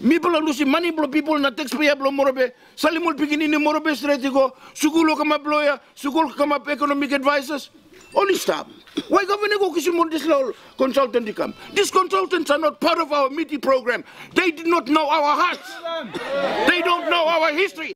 Mi pala lusi money blo people na taxpayer blo morobe. Salimul pikini ni morobe stratego. Sukulo kama bloya. Sukul kama economic advisors. Only stop. Why governor go kisimon this little consultant to come? These consultants are not part of our MITI program. They did not know our hearts. They don't know our history.